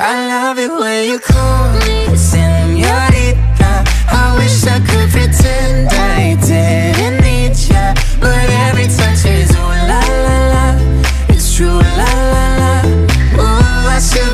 I love it when you call me senorita I wish I could pretend I didn't need ya But every touch is ooh la la la. It's true la la.